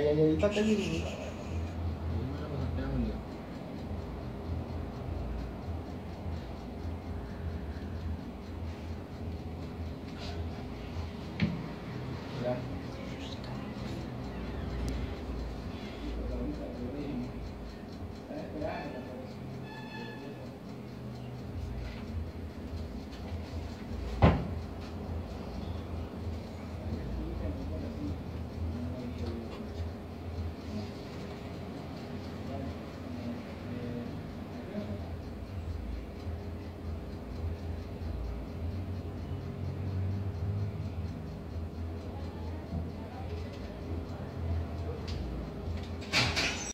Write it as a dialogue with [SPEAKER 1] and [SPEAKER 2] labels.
[SPEAKER 1] 系啊又要不得